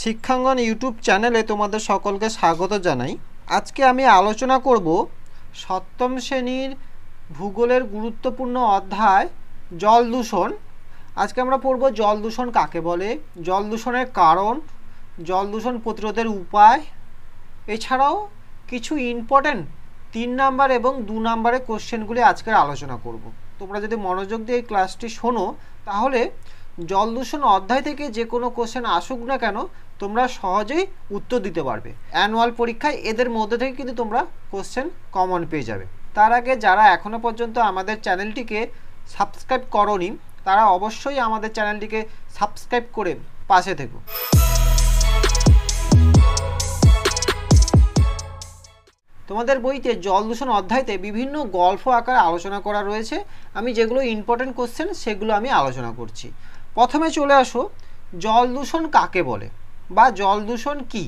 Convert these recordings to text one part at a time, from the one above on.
শিক্ষাঙ্গন YouTube চ্যানেলে তোমাদের সকলকে স্বাগত জানাই। আজকে আমি আলোচনা করব সপ্তম শ্রেণির ভূগোলের গুরুত্বপূর্ণ অধ্যায়, জল দূষণ। আজকে আমরা পড়ব জল দূষণ কাকে বলে, জল দূষণের কারণ, জল দূষণ প্রতিরোধের উপায়। এছাড়াও কিছু ইম্পর্ট্যান্ট তিন নাম্বার এবং দু নাম্বারের কোশ্চেনগুলি আজকের আলোচনা করব। তোমরা যদি মনোযোগ দিয়ে এই ক্লাসটি শোনো, তাহলে জল দূষণ অধ্যায় থেকে যে কোনো কোশ্চেন আসুক না কেন, তোমরা সহজেই উত্তর দিতে পারবে। অ্যানুয়াল পরীক্ষায় এদের মধ্যে থেকে কিন্তু তোমরা কোশ্চেন কমন পেয়ে যাবে। তার আগে যারা এখনও পর্যন্ত আমাদের চ্যানেলটিকে সাবস্ক্রাইব করনি, তারা অবশ্যই আমাদের চ্যানেলটিকে সাবস্ক্রাইব করে পাশে থেকো। তোমাদের বইতে জল দূষণ অধ্যায়তে বিভিন্ন গল্প আকারে আলোচনা করা রয়েছে। আমি যেগুলো ইম্পর্টেন্ট কোশ্চেন সেগুলো আমি আলোচনা করছি। প্রথমে চলে আসো, জল দূষণ কাকে বলে? বা জল দূষণ কী?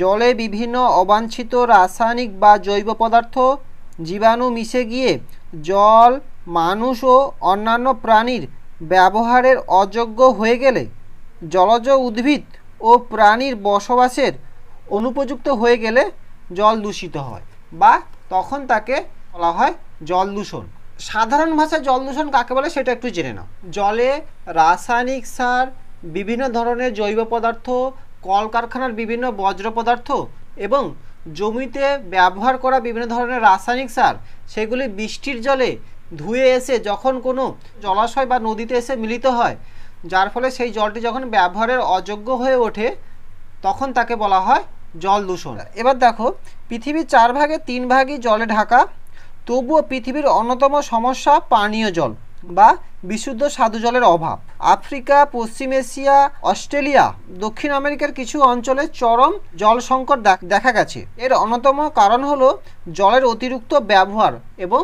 জলে বিভিন্ন অবাঞ্ছিত রাসায়নিক বা জৈব পদার্থ, জীবাণু মিশে গিয়ে জল, মানুষ ও অন্যান্য প্রাণীর ব্যবহারের অযোগ্য হয়ে গেলে জলজ উদ্ভিদ ও প্রাণীর বসবাসের অনুপযুক্ত হয়ে গেলে জল দূষিত হয় বা তখন তাকে বলা হয় জল দূষণ। সাধারণ ভাষায় জল দূষণ কাকে বলে সেটা একটু জেনে নাও। জলে রাসায়নিক সার, বিভিন্ন ধরনের জৈব পদার্থ, কলকারখানার বিভিন্ন বজ্র পদার্থ এবং জমিতে ব্যবহার করা বিভিন্ন ধরনের রাসায়নিক সার, সেগুলি বৃষ্টির জলে ধুয়ে এসে যখন কোনো জলাশয় বা নদীতে এসে মিলিত হয়, যার ফলে সেই জলটি যখন ব্যবহারের অযোগ্য হয়ে ওঠে, তখন তাকে বলা হয় জল দূষণ। এবার দেখো, পৃথিবীর চার ভাগে তিন ভাগই জলে ঢাকা তবুও পৃথিবীর অন্যতম সমস্যা পানীয় জল বা বিশুদ্ধ সাধু জলের অভাব। আফ্রিকা, পশ্চিম এশিয়া, অস্ট্রেলিয়া, দক্ষিণ আমেরিকার কিছু অঞ্চলে চরম জল সংকট দেখা গেছে। এর অন্যতম কারণ হলো জলের অতিরিক্ত ব্যবহার এবং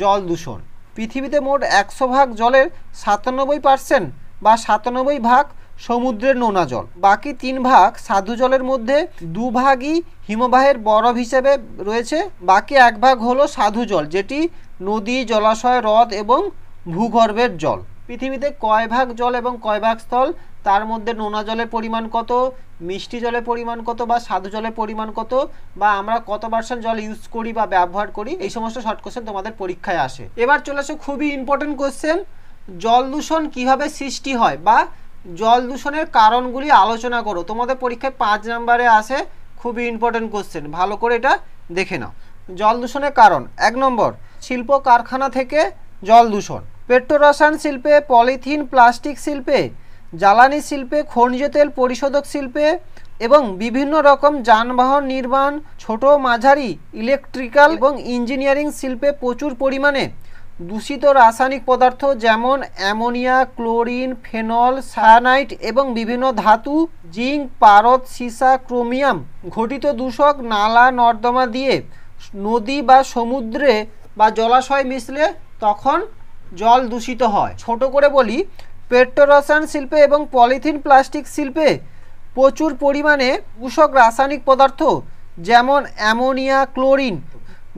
জল দূষণ। পৃথিবীতে মোট একশো ভাগ জলের সাতানব্বই পার্সেন্ট বা সাতানব্বই ভাগ সমুদ্রের নোনা জল। বাকি তিন ভাগ সাধু জলের মধ্যে দু ভাগই হিমবাহের বরফ হিসেবে রয়েছে। বাকি এক ভাগ হলো সাধু জল, যেটি নদী, জলাশয়, হ্রদ এবং ভূগর্ভের জল। পৃথিবীতে কয় ভাগ জল এবং কয় ভাগ স্থল? তার মধ্যে নোনা জলের পরিমাণ কত? মিষ্টি জলের পরিমাণ কত বা সাধু জলের পরিমাণ কত? বা আমরা কত পার্সেন্ট জল ইউজ করি বা ব্যবহার করি? এই সমস্ত শর্ট কোশ্চেন তোমাদের পরীক্ষায় আসে। এবার চলে আসো খুবই ইম্পর্টেন্ট কোশ্চেন জল দূষণ কীভাবে সৃষ্টি হয় বা জল দূষণের কারণগুলি আলোচনা করো। তোমাদের পরীক্ষায় পাঁচ নাম্বারে আসে খুবই ইম্পর্টেন্ট কোশ্চেন ভালো করে এটা দেখে নাও। জল দূষণের কারণ। এক নম্বর, শিল্প কারখানা থেকে জল দূষণ। পেট্রোরসায়ন শিল্পে, পলিথিন, প্লাস্টিক শিল্পে, জ্বালানি শিল্পে, খনিজ তেল পরিশোধক শিল্পে এবং বিভিন্ন রকম যানবাহন নির্মাণ, ছোট মাঝারি ইলেকট্রিক্যাল এবং ইঞ্জিনিয়ারিং শিল্পে প্রচুর পরিমাণে দূষিত রাসায়নিক পদার্থ যেমন অ্যামোনিয়া, ক্লোরিন, ফেনল, সায়ানাইট এবং বিভিন্ন ধাতু, জিঙ্ক, পারদ, সীসা, ক্রোমিয়াম ঘটিত দূষক নালা, নর্দমা দিয়ে নদী বা সমুদ্রে বা জলাশয় মিশলে তখন জল দূষিত হয়। ছোট করে বলি, পেট্রোরসায়ন শিল্পে এবং পলিথিন প্লাস্টিক শিল্পে প্রচুর পরিমাণে দূষক রাসায়নিক পদার্থ যেমন অ্যামোনিয়া, ক্লোরিন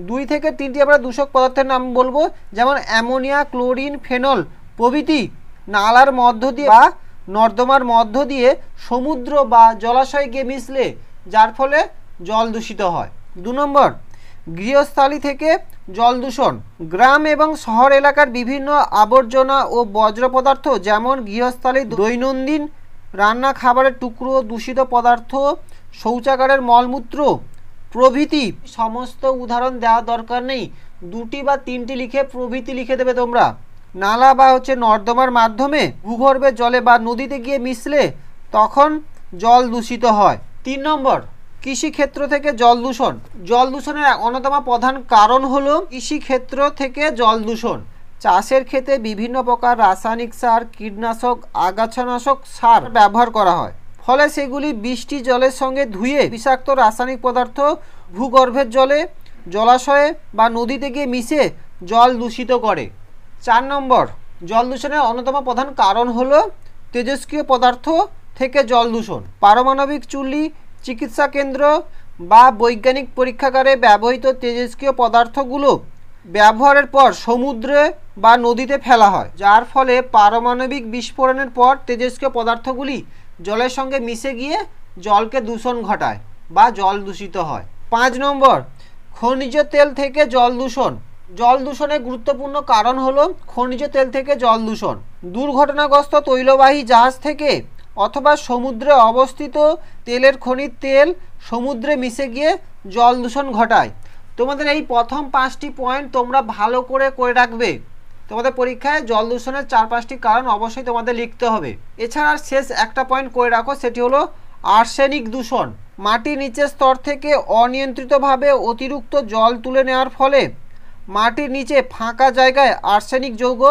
দুই থেকে তিনটি আমরা দূষক পদার্থের নাম বলব, যেমন অ্যামোনিয়া, ক্লোরিন, ফেনল প্রভৃতি নালার মধ্য দিয়ে বা নর্দমার মধ্য দিয়ে সমুদ্র বা জলাশয়ে গিয়ে মিশলে, যার ফলে জল দূষিত হয়। দু নম্বর, গৃহস্থালী থেকে জল দূষণ। গ্রাম এবং শহর এলাকার বিভিন্ন আবর্জনা ও বজ্র পদার্থ, যেমন গৃহস্থালী দৈনন্দিন রান্না খাবারের টুকরো, দূষিত পদার্থ, শৌচাগারের মলমূত্র প্রভৃতি, সমস্ত উদাহরণ দেওয়া দরকার নেই। দুটি বা তিনটি লিখে প্রভৃতি লিখে দেবে তোমরা। নালা বা হচ্ছে নর্দমার মাধ্যমে ভূগর্ভের জলে বা নদীতে গিয়ে মিশলে তখন জল দূষিত হয়। তিন নম্বর, কৃষিক্ষেত্র থেকে জল দূষণ। জল দূষণের অন্যতম প্রধান কারণ হলো কৃষিক্ষেত্র থেকে জল দূষণ। চাষের ক্ষেত্রে বিভিন্ন প্রকার রাসায়নিক সার, কীটনাশক, আগাছানাশক সার ব্যবহার করা হয়। ফলে সেগুলি বৃষ্টি জলের সঙ্গে ধুয়ে বিষাক্ত রাসায়নিক পদার্থ ভূগর্ভের জলে, জলাশয়ে বা নদীতে গিয়ে মিশে জল দূষিত করে। চার নম্বর, জল দূষণের অন্যতম প্রধান কারণ হল তেজস্ক্রিয় পদার্থ থেকে জল দূষণ। পারমাণবিক চুল্লি চিকিৎসা কেন্দ্র বা বৈজ্ঞানিক পরীক্ষাগারে ব্যবহৃত তেজস্ক্রিয় পদার্থগুলো ব্যবহারের পর সমুদ্রে বা নদীতে ফেলা হয়, যার ফলে পারমাণবিক বিস্ফোরণের পর তেজস্ক্রিয় পদার্থগুলি জলের সঙ্গে মিশে গিয়ে জলকে দূষণ ঘটায় বা জল দূষিত হয়। পাঁচ নম্বর, খনিজ তেল থেকে জল দূষণ। জল দূষণের গুরুত্বপূর্ণ কারণ হলো খনিজ তেল থেকে জল দূষণ। দুর্ঘটনাগ্রস্ত তৈলবাহী জাহাজ থেকে অথবা সমুদ্রে অবস্থিত তেলের খনির তেল সমুদ্রে মিশে গিয়ে জল দূষণ ঘটায়। তোমাদের এই প্রথম পাঁচটি পয়েন্ট তোমরা ভালো করে করে রাখবে। তোমাদের পরীক্ষায় জল দূষণের চার পাঁচটি কারণ অবশ্যই তোমাদের লিখতে হবে। এছাড়া শেষ একটা পয়েন্ট করে রাখো, সেটি হলো আর্সেনিক দূষণ। মাটির নিচের স্তর থেকে অনিয়ন্ত্রিতভাবে অতিরিক্ত জল তুলে নেওয়ার ফলে মাটির নিচে ফাঁকা জায়গায় আর্সেনিক যৌগ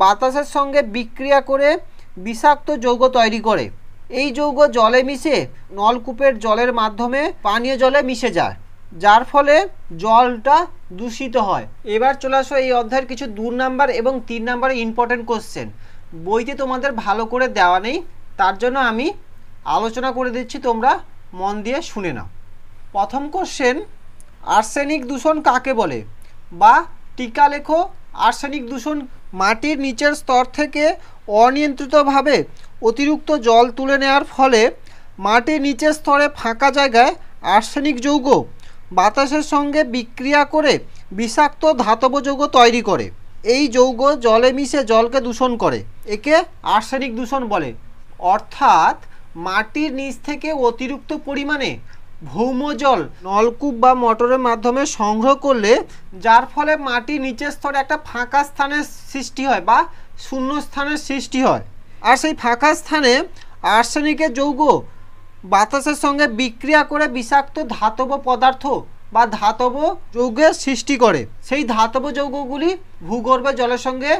বাতাসের সঙ্গে বিক্রিয়া করে বিষাক্ত যৌগ তৈরি করে। এই যৌগ জলে মিশে নলকূপের জলের মাধ্যমে পানীয় জলে মিশে যায়। যার ফলে জলটা দূষিত হয়। এবার চলে আসো এই অধ্যায়ের কিছু দু নাম্বার এবং তিন নাম্বার ইম্পর্টেন্ট কোশ্চেন বইতে তোমাদের ভালো করে দেওয়া নেই, তার জন্য আমি আলোচনা করে দিচ্ছি, তোমরা মন দিয়ে শুনে নাও। প্রথম কোশ্চেন আর্সেনিক দূষণ কাকে বলে? বা টিকা লেখো আর্সেনিক দূষণ মাটির নিচের স্তর থেকে অনিয়ন্ত্রিতভাবে অতিরিক্ত জল তুলে নেওয়ার ফলে মাটির নিচের স্তরে ফাঁকা জায়গায় আর্সেনিক যৌগ বাতাসের সঙ্গে বিক্রিয়া করে বিষাক্ত ধাতব যৌগ তৈরি করে। এই যৌগ জলে মিশে জলকে দূষণ করে। একে আর্সেনিক দূষণ বলে। অর্থাৎ মাটির নিচ থেকে অতিরিক্ত পরিমাণে ভৌমজল নলকূপ বা মোটরের মাধ্যমে সংগ্রহ করলে, যার ফলে মাটির নিচের স্তরে একটা ফাঁকা স্থানের সৃষ্টি হয় বা শূন্য স্থানের সৃষ্টি হয়। আর সেই ফাঁকা স্থানে আর্সেনিকের যৌগ বাতাসের সঙ্গে বিক্রিয়া করে বিষাক্ত ধাতব পদার্থ বা ধাতব যৌগের সৃষ্টি করে। সেই ধাতব যৌগগুলি ভূগর্ভে জলের সঙ্গে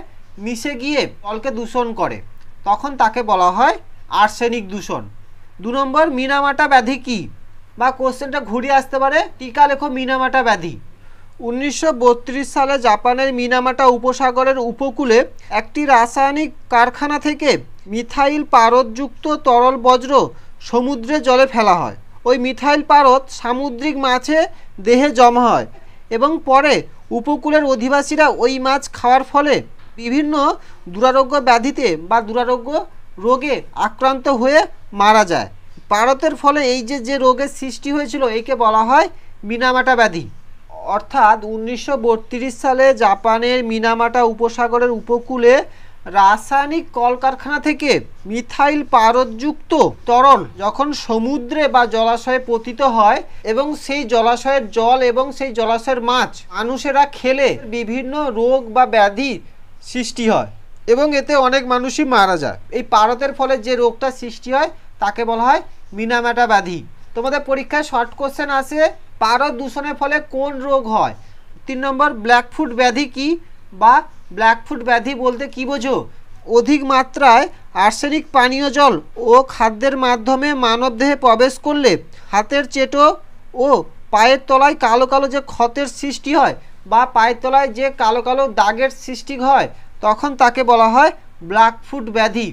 মিশে গিয়ে জলকে দূষণ করে। তখন তাকে বলা হয় আর্সেনিক দূষণ। দু নম্বর, মিনামাটা ব্যাধি কী? বা কোশ্চেনটা ঘুরিয়ে আসতে পারে, টিকা লেখো মিনামাটা ব্যাধি। উনিশশো বত্রিশ সালে জাপানের মিনামাটা উপসাগরের উপকূলে একটি রাসায়নিক কারখানা থেকে মিথাইল পারদযুক্ত তরল বজ্র সমুদ্রে জলে ফেলা হয়। ওই মিথাইল পারদ সামুদ্রিক মাছে দেহে জমা হয় এবং পরে উপকূলের অধিবাসীরা ওই মাছ খাওয়ার ফলে বিভিন্ন দুরারোগ্য ব্যাধিতে বা দুরারোগ্য রোগে আক্রান্ত হয়ে মারা যায়। পারতের ফলে এই যে যে রোগের সৃষ্টি হয়েছিল, একে বলা হয় মিনামাটা ব্যাধি। অর্থাৎ উনিশশো বত্রিশ সালে জাপানের মিনামাটা উপসাগরের উপকূলে রাসায়নিক কলকারখানা থেকে মিথাইল পারদযুক্ত তরল যখন সমুদ্রে বা জলাশয়ে পতিত হয় এবং সেই জলাশয়ের জল এবং সেই জলাশয়ের মাছ মানুষেরা খেলে, বিভিন্ন রোগ বা ব্যাধি সৃষ্টি হয় এবং এতে অনেক মানুষই মারা যায়। এই পারতের ফলে যে রোগটা সৃষ্টি হয়, তাকে বলা হয় মিনামাটা ব্যাধি তোমাদের পরীক্ষায় শর্ট কোশ্চেন আসে পারদ দূষণের ফলে কোন রোগ হয়? তিন নম্বর, ব্ল্যাকফুট ব্যাধি কি বা ব্ল্যাকফুট ব্যাধি বলতে কি বোঝো? অধিক মাত্রায় আর্সেনিক পানীয় জল ও খাদ্যের মাধ্যমে মানবদেহে প্রবেশ করলে হাতের চেটো ও পায়ের তলায় কালো কালো যে ক্ষতের সৃষ্টি হয় বা পায়ের তলায় যে কালো কালো দাগের সৃষ্টি হয়, তখন তাকে বলা হয় ব্ল্যাকফুট ব্যাধি।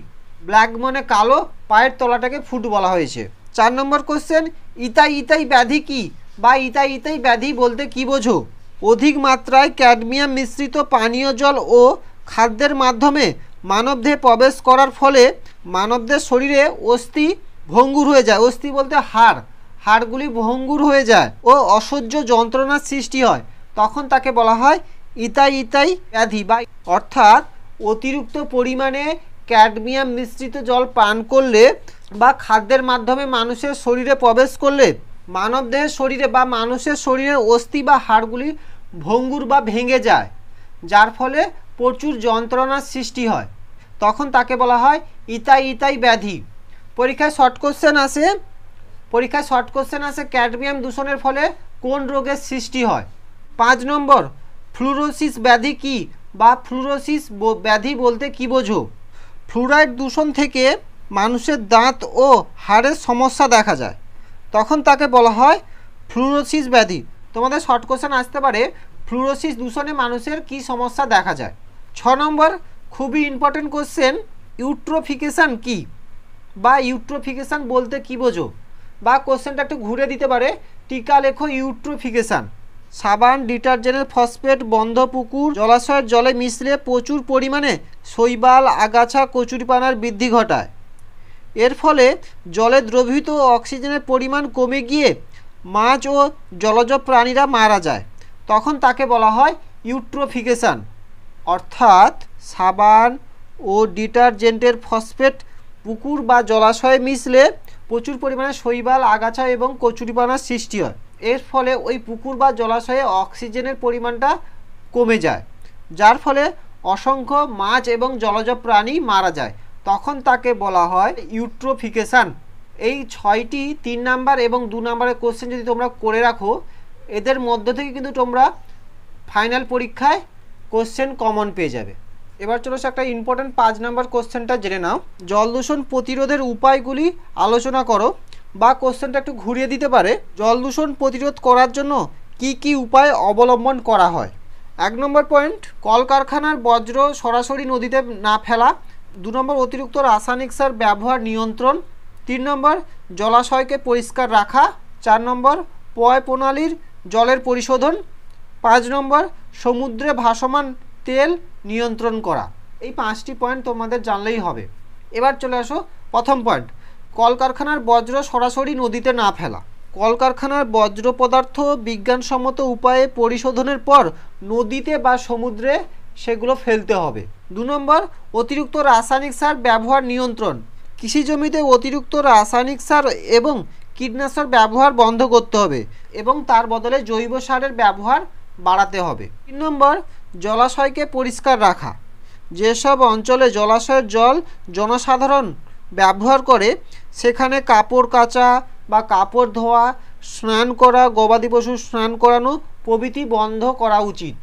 ব্ল্যাক মানে কালো, পায়ের তলাটাকে ফুট বলা হয়েছে। চার নম্বর কোশ্চেন ইতাই ইতাই ব্যাধি কি? বা ইতাই ইতাই ব্যাধি বলতে কি বোঝো? অধিক মাত্রায় ক্যাডমিয়াম মিশ্রিত পানীয় জল ও খাদ্যের মাধ্যমে মানবদেহে প্রবেশ করার ফলে মানবদের শরীরে অস্থি ভঙ্গুর হয়ে যায়। অস্থি বলতে হাড়। হাড়গুলি ভঙ্গুর হয়ে যায় ও অসহ্য যন্ত্রণার সৃষ্টি হয়। তখন তাকে বলা হয় ইতাই ইতাই ব্যাধি বা অর্থাৎ অতিরিক্ত পরিমাণে ক্যাডমিয়াম মিশ্রিত জল পান করলে বা খাদ্যের মাধ্যমে মানুষের শরীরে প্রবেশ করলে মানবদেহের শরীরে বা মানুষের শরীরে অস্থি বা হাড়গুলি ভঙ্গুর বা ভেঙে যায়, যার ফলে প্রচুর যন্ত্রণার সৃষ্টি হয়। তখন তাকে বলা হয় ইতাই ইতাই ব্যাধি। পরীক্ষায় শর্ট কোশ্চেন আসে, পরীক্ষায় শর্ট কোশ্চেন আসে ক্যাডমিয়াম দূষণের ফলে কোন রোগের সৃষ্টি হয়? পাঁচ নম্বর, ফ্লুরোসিস ব্যাধি কি বা ফ্লুরোসিস ব্যাধি বলতে কি বোঝো? ফ্লুরাইড দূষণ থেকে মানুষের দাঁত ও হাড়ের সমস্যা দেখা যায়। তখন তাকে বলা হয় ফ্লুরোসিস ব্যাধি। তোমাদের শর্ট কোশ্চেন আসতে পারে ফ্লুরোসিস দূষণে মানুষের কি সমস্যা দেখা যায়? ছ নম্বর, খুবই ইম্পর্টেন্ট কোশ্চেন ইউট্রোফিকেশান কি? বা ইউট্রোফিকেশান বলতে কি বোঝো? বা কোশ্চেনটা একটু ঘুরে দিতে পারে, টিকা লেখো ইউট্রোফিকেশান সাবান ডিটারজেন্টের ফসফেট, বন্ধ পুকুর, জলাশয়ের জলে মিশলে প্রচুর পরিমাণে শৈবাল, আগাছা, কচুরিপানার বৃদ্ধি ঘটায়। এর ফলে জলে দ্রবীভূত অক্সিজেনের পরিমাণ কমে গিয়ে মাছ ও জলজ প্রাণীরা মারা যায়। তখন তাকে বলা হয় ইউট্রোফিকেশান অর্থাৎ সাবান ও ডিটারজেন্টের ফসফেট পুকুর বা জলাশয়ে মিশলে প্রচুর পরিমাণে শৈবাল, আগাছা এবং কচুরিপানার সৃষ্টি হয়। এর ফলে ওই পুকুর বা জলাশয়ে অক্সিজেনের পরিমাণটা কমে যায়, যার ফলে অসংখ্য মাছ এবং জলজ প্রাণী মারা যায়। তখন তাকে বলা হয় ইউট্রোফিকেশান এই ছয়টি, তিন নাম্বার এবং দু নাম্বারের কোশ্চেন যদি তোমরা করে রাখো, এদের মধ্য থেকে কিন্তু তোমরা ফাইনাল পরীক্ষায় কোশ্চেন কমন পেয়ে যাবে। এবার চলো একটা ইম্পর্টেন্ট পাঁচ নাম্বার কোশ্চেনটা জেনে নাও। জল দূষণ প্রতিরোধের উপায়গুলি আলোচনা করো বা কোশ্চেনটা একটু ঘুরিয়ে দিতে পারে। জল দূষণ প্রতিরোধ করার জন্য কি কি উপায় অবলম্বন করা হয়? এক নম্বর পয়েন্ট কলকারখানার বজ্র সরাসরি নদীতে না ফেলা। দু নম্বর অতিরিক্ত রাসায়নিক সার ব্যবহার নিয়ন্ত্রণ। তিন নম্বর, জলাশয়কে পরিষ্কার রাখা। চার নম্বর, পয় প্রণালীর জলের পরিশোধন। পাঁচ নম্বর, সমুদ্রে ভাসমান তেল নিয়ন্ত্রণ করা। এই পাঁচটি পয়েন্ট তোমাদের জানলেই হবে। এবার চলে আসো প্রথম পয়েন্ট কলকারখানার বজ্র সরাসরি নদীতে না ফেলা। কলকারখানার বজ্র পদার্থ বিজ্ঞানসম্মত উপায়ে পরিশোধনের পর নদীতে বা সমুদ্রে সেগুলো ফেলতে হবে। দু নম্বর, অতিরিক্ত রাসায়নিক সার ব্যবহার নিয়ন্ত্রণ। কৃষি জমিতে অতিরিক্ত রাসায়নিক সার এবং কীটনাশক ব্যবহার বন্ধ করতে হবে এবং তার বদলে জৈব সারের ব্যবহার বাড়াতে হবে। তিন নম্বর, জলাশয়কে পরিষ্কার রাখা। যেসব অঞ্চলে জলাশয়ের জল জনসাধারণ ব্যবহার করে, সেখানে কাপড় কাচা বা কাপড় ধোয়া, স্নান করা, গবাদি পশু স্নান করানো প্রভৃতি বন্ধ করা উচিত।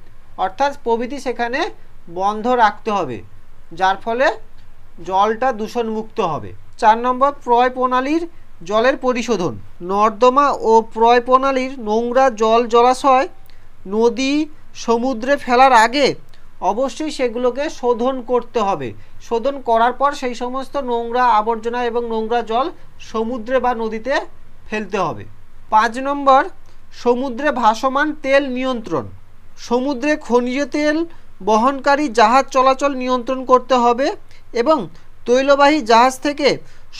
অর্থাৎ প্রভৃতি সেখানে বন্ধ রাখতে হবে, যার ফলে জলটা দূষণমুক্ত হবে। চার নম্বর, প্রয় প্রণালীর জলের পরিশোধন। নর্দমা ও প্রয় প্রণালীর নোংরা জল জলাশয় নদী সমুদ্রে ফেলার আগে অবশ্যই সেগুলোকে শোধন করতে হবে। শোধন করার পর সেই সমস্ত নোংরা আবর্জনা এবং নোংরা জল সমুদ্রে বা নদীতে ফেলতে হবে। পাঁচ নম্বর, সমুদ্রে ভাসমান তেল নিয়ন্ত্রণ। সমুদ্রে খনিজ তেল বহনকারী জাহাজ চলাচল নিয়ন্ত্রণ করতে হবে। এবং তৈলবাহী জাহাজ থেকে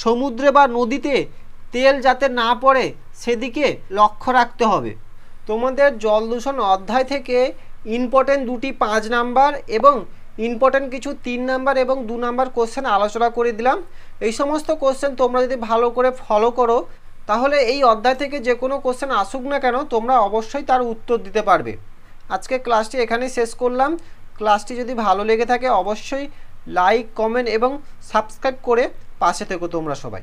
সমুদ্রে বা নদীতে তেল যাতে না পড়ে, সেদিকে লক্ষ্য রাখতে হবে। তোমাদের জল দূষণ অধ্যায় থেকে ইম্পর্টেন্ট দুটি পাঁচ নাম্বার এবং ইম্পর্টেন্ট কিছু তিন নাম্বার এবং দু নাম্বার কোশ্চেন আলোচনা করে দিলাম। এই সমস্ত কোশ্চেন তোমরা যদি ভালো করে ফলো করো, তাহলে এই অধ্যায় থেকে যে কোনো কোশ্চেন আসুক না কেন, তোমরা অবশ্যই তার উত্তর দিতে পারবে। আজকে ক্লাসটি এখানেই শেষ করলাম। ক্লাসটি যদি ভালো লেগে থাকে, অবশ্যই লাইক কমেন্ট এবং সাবস্ক্রাইব করে পাশে থেকো তোমরা সবাই।